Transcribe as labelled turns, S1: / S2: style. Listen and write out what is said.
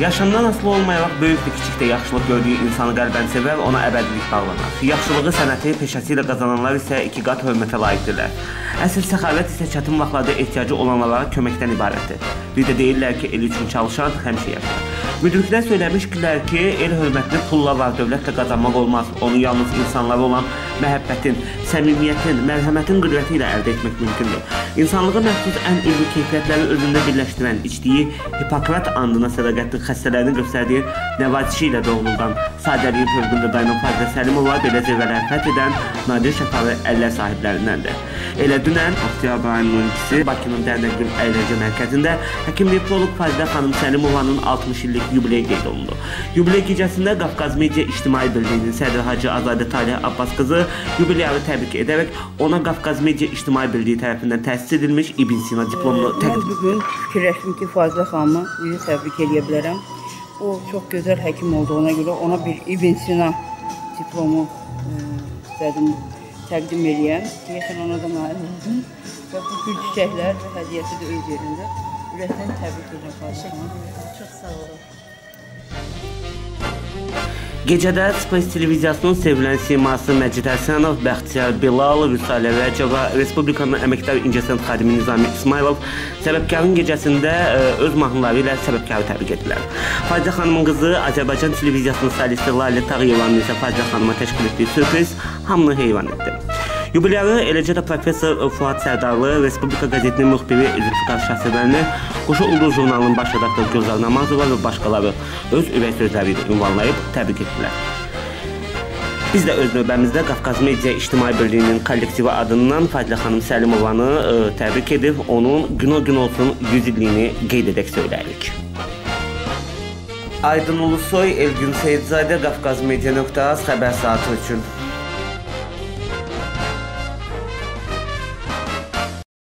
S1: Yaşından asılı olmayaraq böyük də kiçik də yaxşılıq gördüyü insanı qəlbən sevər, ona əbədilik bağlanar. Yaxşılığı sənəti peşəsi ilə qazananlar isə iki qat hörmətə layiqdirlər. Əsl səxavət isə çətin vaxtlarda ehtiyacı olanlara köməkdən ibarətdir. Bir də deyirlər ki, el üçün çalışan həmişə yaşar. Müdriklər söyləmişdilər ki, el hörmətini pulla var, dövlətlə qazanmaq olmaz. Onu yalnız insanlara olan məhəbbətin, səmimiyyətin, mərhəmətin qüdrəti ilə əldə etmək mümkündür. İnsanlığa məxsus ən ümumi keyfiyyətləri özündə birləşdirən, içdiyi Hipokrat andına sədaqətli xəstələrini göstərdiyi nəvazişi ilə doğruldan sadəliyin fövqündə dayanan Fazlə Səlimova belə zirvələr fəth edən nadir şəfalı əllər sahiblərindəndir. Elə dünən oktyabr ayının 12-si Bakının Dərnəgül əyləncə mərkəzində həkim nefroloq Fazlə xanım Səlimovanın 60 illik yubileyi qeyd olundu. Yubiley gecəsində Qafqaz Media İctimai Birliyinin sədri Hacı Azadə Talih Abbas qızı yubileyini təbrik edərək ona Qafqaz Media İctimai Birliyi tərəfindən təsis edilmiş İbn Sina diplomunu
S2: Mən
S1: təqdim
S2: bu gün fikirləşdim ki, Fazla xanımı bir təbrik edə bilərəm. O çox gözəl həkim olduğuna görə ona bir İbn Sina diplomu ə, istədim təqdim eləyəm. Deyəsən ona da nail oldum. Və bu gül çiçəklər hədiyyəsi də öz yerində. Ürəkdən təbrik edirəm Fazla xanım.
S3: Çox sağ olun.
S1: Gecədə Space televiziyasının sevilən siması Məcid Həsənov, Bəxtiyar Bilal, Rüsalə Rəcəbə, Respublikanın əməkdar incəsənət xadimi Nizami İsmailov səbəbkarın gecəsində ə, öz mahnıları ilə səbəbkarı təbrik etdilər. Fazlə xanımın qızı Azərbaycan televiziyasının solisti Lalə Tağıyevanın isə Fazlə xanıma təşkil etdiyi sürpriz hamını heyran etdi. Yubileyini eləcə də professor Fuad Sərdarlı, Respublika qəzetinin müxbiri Zülfikar Şahsevərli, Qoşu Ulduz jurnalının baş redaktoru Gözlər Namazova və başqaları öz ürək sözləri ilə ünvanlayıb təbrik etdilər. Biz də öz növbəmizdə Qafqaz Media İctimai Birliyinin kollektivi adından Fadilə xanım Səlimovanı ə, təbrik edib onun gün o gün olsun 100 illiyini qeyd edək söyləyirik. Aydın Ulusoy, Elgün Seyidzadə, Qafqaz Media.az xəbər saatı üçün.